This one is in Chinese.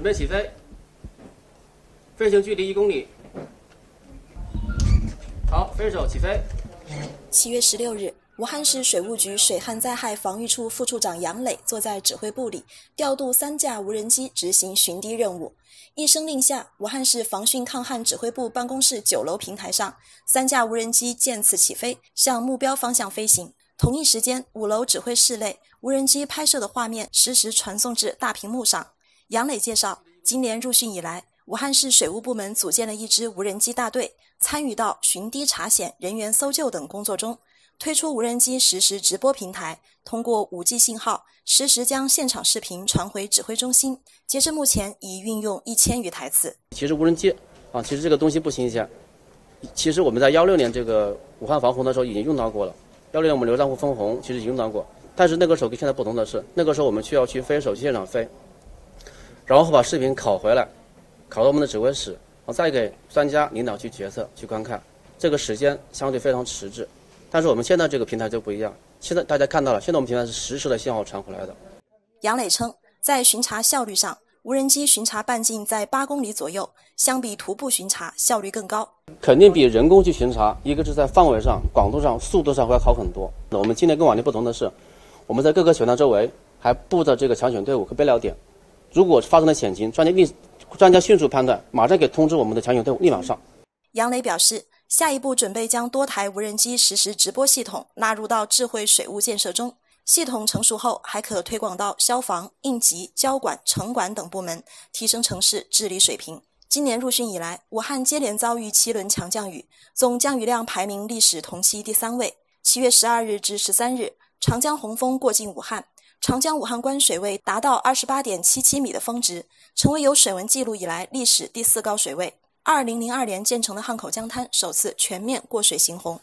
准备起飞，飞行距离一公里。好，飞手起飞。七月十六日，武汉市水务局水旱灾害防御处副处长杨磊坐在指挥部里，调度三架无人机执行巡堤任务。一声令下，武汉市防汛抗旱指挥部办公室九楼平台上，三架无人机渐次起飞，向目标方向飞行。同一时间，五楼指挥室内，无人机拍摄的画面实时传送至大屏幕上。杨磊介绍，今年入汛以来，武汉市水务部门组建了一支无人机大队，参与到巡堤查险、人员搜救等工作中。推出无人机实时直播平台，通过 5G 信号实时将现场视频传回指挥中心。截至目前，已运用一千余台次。其实无人机啊，其实这个东西不新鲜。其实我们在幺六年这个武汉防洪的时候已经用到过了。幺六年我们刘山湖分洪其实已经用到过，但是那个时候跟现在不同的是，那个时候我们需要去飞手机现场飞，然后把视频拷回来，拷到我们的指挥室，然后再给专家领导去决策去观看，这个时间相对非常迟滞。但是我们现在这个平台就不一样，现在大家看到了，现在我们平台是实时的信号传回来的。杨磊称，在巡查效率上，无人机巡查半径在八公里左右，相比徒步巡查效率更高。肯定比人工去巡查，一个是在范围上、广度上、速度上会要好很多。那我们今年跟往年不同的是，我们在各个选段周围还布着这个抢险队伍和备料点，如果发生了险情，专家立专家迅速判断，马上给通知我们的抢险队伍立马上。杨磊表示。下一步准备将多台无人机实时直播系统纳入到智慧水务建设中，系统成熟后还可推广到消防、应急、交管、城管等部门，提升城市治理水平。今年入汛以来，武汉接连遭遇七轮强降雨，总降雨量排名历史同期第三位。七月十二日至十三日，长江洪峰过境武汉，长江武汉关水位达到二十八点七七米的峰值，成为有水文记录以来历史第四高水位。二零零二年建成的汉口江滩首次全面过水行洪。